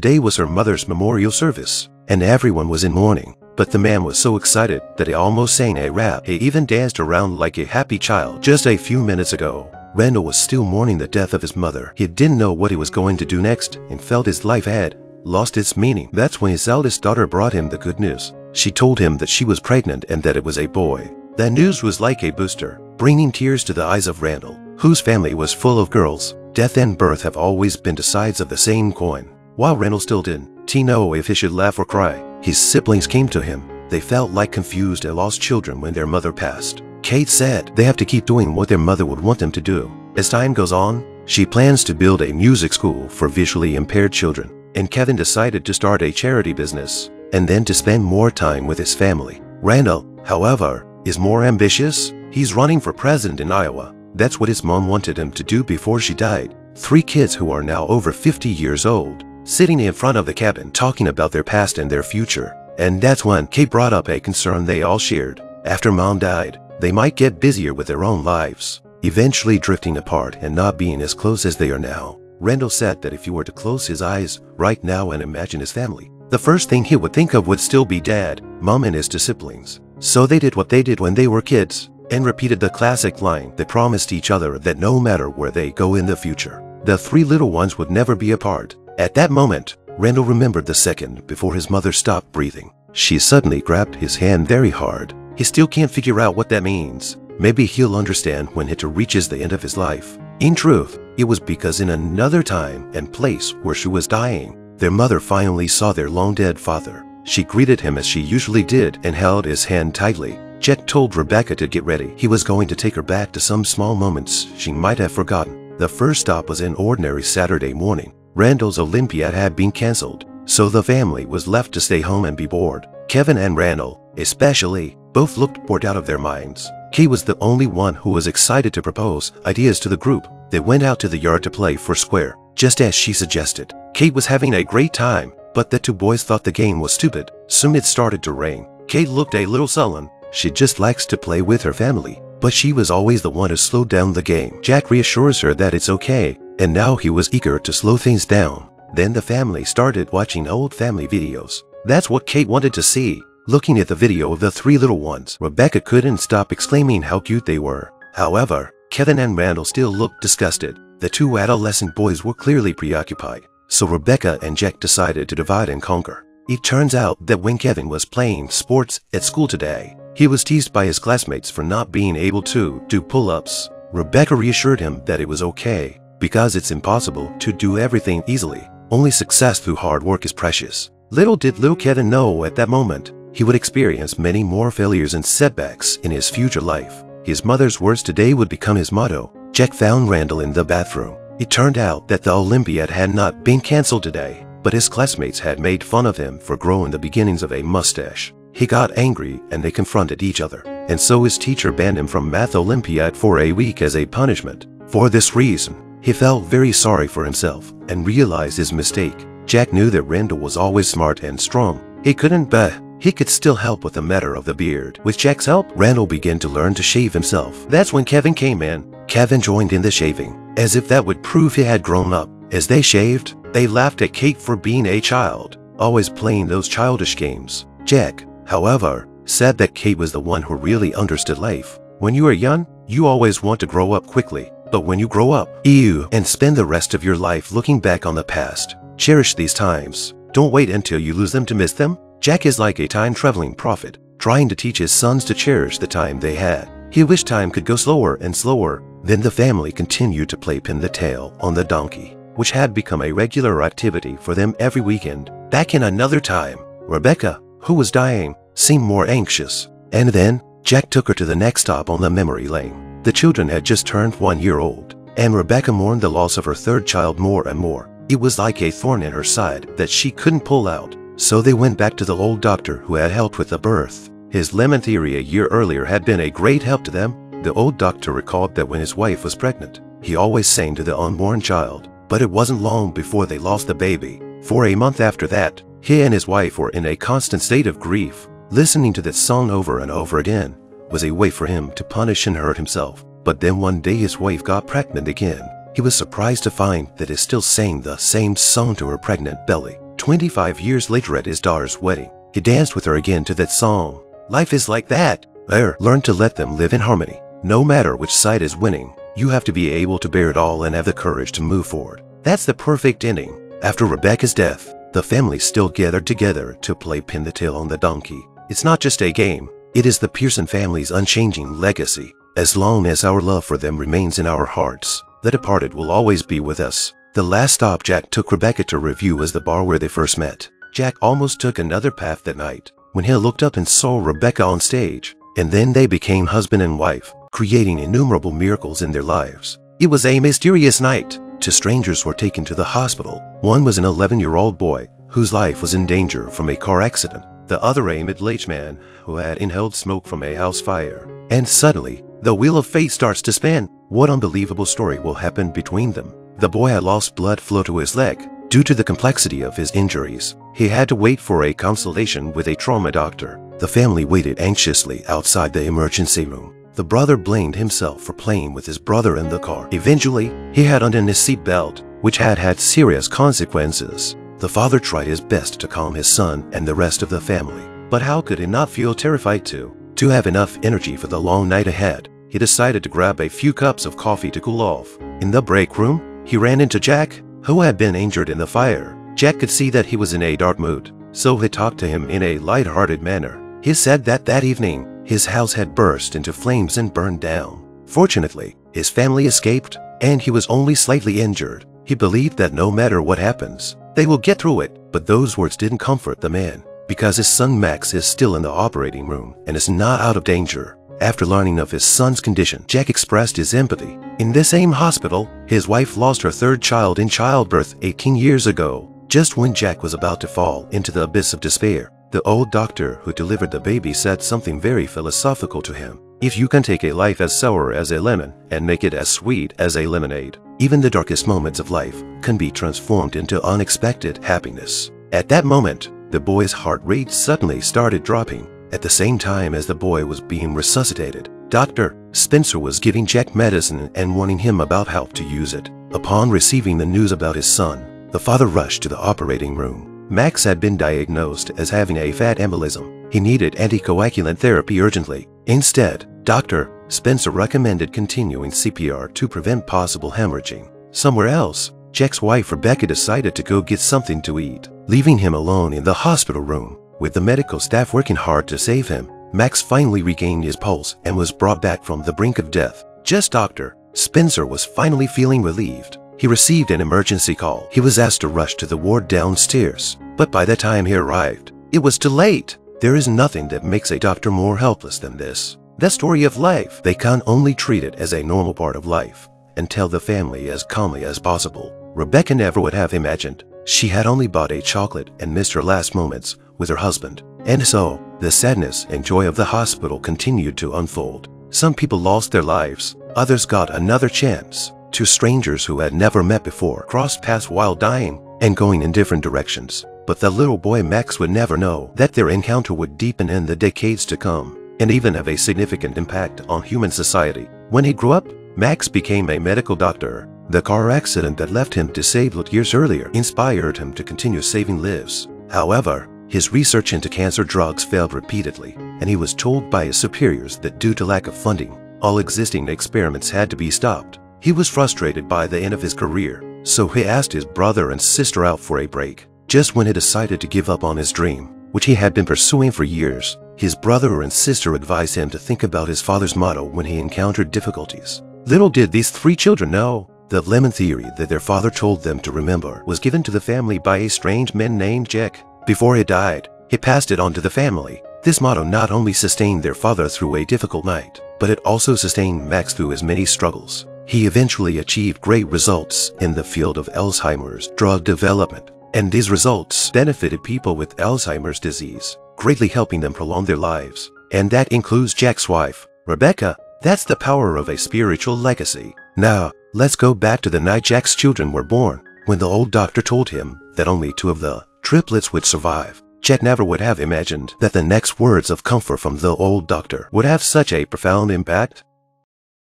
Today was her mother's memorial service, and everyone was in mourning. But the man was so excited that he almost sang a rap. He even danced around like a happy child. Just a few minutes ago, Randall was still mourning the death of his mother. He didn't know what he was going to do next and felt his life had lost its meaning. That's when his eldest daughter brought him the good news. She told him that she was pregnant and that it was a boy. That news was like a booster, bringing tears to the eyes of Randall, whose family was full of girls. Death and birth have always been two sides of the same coin. While Randall still didn't know if he should laugh or cry, his siblings came to him. They felt like confused and lost children when their mother passed. Kate said they have to keep doing what their mother would want them to do. As time goes on, she plans to build a music school for visually impaired children. And Kevin decided to start a charity business and then to spend more time with his family. Randall, however, is more ambitious. He's running for president in Iowa. That's what his mom wanted him to do before she died. Three kids who are now over 50 years old, sitting in front of the cabin talking about their past and their future. And that's when Kate brought up a concern they all shared. After mom died, they might get busier with their own lives, eventually drifting apart and not being as close as they are now. Randall said that if he were to close his eyes right now and imagine his family, the first thing he would think of would still be dad, mom, and his two siblings. So they did what they did when they were kids and repeated the classic line they promised each other that no matter where they go in the future, the three little ones would never be apart. At that moment, Randall remembered the second before his mother stopped breathing. She suddenly grabbed his hand very hard. He still can't figure out what that means. Maybe he'll understand when it reaches the end of his life. In truth, it was because in another time and place where she was dying, their mother finally saw their long-dead father. She greeted him as she usually did and held his hand tightly. Jack told Rebecca to get ready. He was going to take her back to some small moments she might have forgotten. The first stop was an ordinary Saturday morning. Randall's Olympiad had been canceled, so the family was left to stay home and be bored. Kevin and Randall, especially, both looked bored out of their minds. Kate was the only one who was excited to propose ideas to the group. They went out to the yard to play four square, just as she suggested. Kate was having a great time, but the two boys thought the game was stupid. Soon it started to rain. Kate looked a little sullen. She just likes to play with her family, but she was always the one who slowed down the game. Jack reassures her that it's okay, and now he was eager to slow things down. Then the family started watching old family videos. That's what Kate wanted to see. Looking at the video of the three little ones, Rebecca couldn't stop exclaiming how cute they were. However, Kevin and Randall still looked disgusted. The two adolescent boys were clearly preoccupied, so Rebecca and Jack decided to divide and conquer. It turns out that when Kevin was playing sports at school today, he was teased by his classmates for not being able to do pull-ups. Rebecca reassured him that it was okay, because it's impossible to do everything easily. Only success through hard work is precious. Little did little Kevin know at that moment, he would experience many more failures and setbacks in his future life. His mother's words today would become his motto. Jack found Randall in the bathroom. It turned out that the Olympiad had not been cancelled today, but his classmates had made fun of him for growing the beginnings of a mustache. He got angry and they confronted each other, and so his teacher banned him from Math Olympiad for a week as a punishment. For this reason, he felt very sorry for himself and realized his mistake. Jack knew that Randall was always smart and strong. He couldn't bet he could still help with the matter of the beard. With Jack's help, Randall began to learn to shave himself. That's when Kevin came in. Kevin joined in the shaving, as if that would prove he had grown up. As they shaved, they laughed at Kate for being a child, always playing those childish games. Jack, however, said that Kate was the one who really understood life. When you are young, you always want to grow up quickly. But when you grow up, you and spend the rest of your life looking back on the past. Cherish these times. Don't wait until you lose them to miss them. Jack is like a time-traveling prophet, trying to teach his sons to cherish the time they had. He wished time could go slower and slower. Then the family continued to play pin the tail on the donkey, which had become a regular activity for them every weekend. Back in another time, Rebecca, who was dying, seemed more anxious. And then, Jack took her to the next stop on the memory lane. The children had just turned one year old, and Rebecca mourned the loss of her third child more and more. It was like a thorn in her side that she couldn't pull out. So they went back to the old doctor who had helped with the birth. His lemon theory a year earlier had been a great help to them. The old doctor recalled that when his wife was pregnant, he always sang to the unborn child. But it wasn't long before they lost the baby. For a month after that, he and his wife were in a constant state of grief. Listening to that song over and over again was a way for him to punish and hurt himself. But then one day his wife got pregnant again. He was surprised to find that he still sang the same song to her pregnant belly. 25 years later at his daughter's wedding, he danced with her again to that song. Life is like that. There, learn to let them live in harmony. No matter which side is winning, you have to be able to bear it all and have the courage to move forward. That's the perfect ending. After Rebecca's death, the family still gathered together to play pin the tail on the donkey. It's not just a game, it is the Pearson family's unchanging legacy. As long as our love for them remains in our hearts, the departed will always be with us. The last stop Jack took Rebecca to review was the bar where they first met. Jack almost took another path that night when he looked up and saw Rebecca on stage, and then they became husband and wife, creating innumerable miracles in their lives. It was a mysterious night. Two strangers were taken to the hospital. One was an 11-year-old boy whose life was in danger from a car accident. The other a middle-aged man who had inhaled smoke from a house fire. And suddenly, the wheel of fate starts to spin. What unbelievable story will happen between them? The boy had lost blood flow to his leg. Due to the complexity of his injuries, he had to wait for a consultation with a trauma doctor. The family waited anxiously outside the emergency room. The brother blamed himself for playing with his brother in the car. Eventually, he had undone his seatbelt, which had had serious consequences. The father tried his best to calm his son and the rest of the family. But how could he not feel terrified too? To have enough energy for the long night ahead, he decided to grab a few cups of coffee to cool off. In the break room, he ran into Jack, who had been injured in the fire. Jack could see that he was in a dark mood, so he talked to him in a light-hearted manner. He said that that evening, his house had burst into flames and burned down. Fortunately, his family escaped, and he was only slightly injured. He believed that no matter what happens, they will get through it. But those words didn't comfort the man, because his son Max is still in the operating room and is not out of danger. After learning of his son's condition, Jack expressed his empathy. In this same hospital, his wife lost her third child in childbirth 18 years ago, just when Jack was about to fall into the abyss of despair. The old doctor who delivered the baby said something very philosophical to him. If you can take a life as sour as a lemon and make it as sweet as a lemonade, even the darkest moments of life can be transformed into unexpected happiness. At that moment, the boy's heart rate suddenly started dropping. At the same time as the boy was being resuscitated, Dr. Spencer was giving Jack medicine and warning him about how to use it. Upon receiving the news about his son, the father rushed to the operating room. Max had been diagnosed as having a fat embolism. He needed anticoagulant therapy urgently. Instead, Dr. Spencer recommended continuing CPR to prevent possible hemorrhaging. Somewhere else, Jack's wife Rebecca decided to go get something to eat, leaving him alone in the hospital room. With the medical staff working hard to save him, Max finally regained his pulse and was brought back from the brink of death. Just Dr. Spencer was finally feeling relieved. He received an emergency call. He was asked to rush to the ward downstairs, but by the time he arrived, it was too late. There is nothing that makes a doctor more helpless than this. The story of life, they can only treat it as a normal part of life and tell the family as calmly as possible. Rebecca never would have imagined she had only bought a chocolate and missed her last moments with her husband. And so, the sadness and joy of the hospital continued to unfold. Some people lost their lives, others got another chance. Two strangers who had never met before crossed paths while dying and going in different directions. But the little boy Max would never know that their encounter would deepen in the decades to come and even have a significant impact on human society. When he grew up, Max became a medical doctor. The car accident that left him disabled years earlier inspired him to continue saving lives. However, his research into cancer drugs failed repeatedly, and he was told by his superiors that due to lack of funding, all existing experiments had to be stopped. He was frustrated by the end of his career, so he asked his brother and sister out for a break. Just when he decided to give up on his dream, which he had been pursuing for years, his brother and sister advised him to think about his father's motto when he encountered difficulties. Little did these three children know, the lemon theory that their father told them to remember was given to the family by a strange man named Jack. Before he died, he passed it on to the family. This motto not only sustained their father through a difficult night, but it also sustained Max through his many struggles. He eventually achieved great results in the field of Alzheimer's drug development, and these results benefited people with Alzheimer's disease, greatly helping them prolong their lives. And that includes Jack's wife, Rebecca. That's the power of a spiritual legacy. Now, let's go back to the night Jack's children were born, when the old doctor told him that only two of the triplets would survive. Jack never would have imagined that the next words of comfort from the old doctor would have such a profound impact